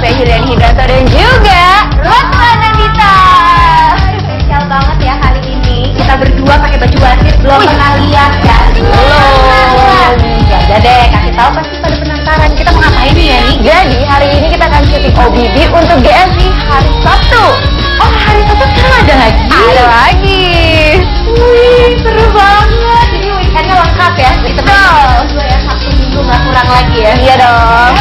saya Hirian Hidanto dan juga Lotman Nandita. Spesial banget ya hari ini. Kita berdua pakai baju batik belum pernah lihat kan? Belum. Jaga deh, kasih tahu pasti pada penasaran kita mau ngapain ya nih. Jadi hari ini kita akan syuting OBB untuk GSI hari Sabtu. Oh hari Sabtu kan ada lagi? Ada lagi. Wih seru banget. Jadi weekendnya lengkap ya. Di tempat ya. Sabtu minggu nggak kurang lagi ya. Iya dong.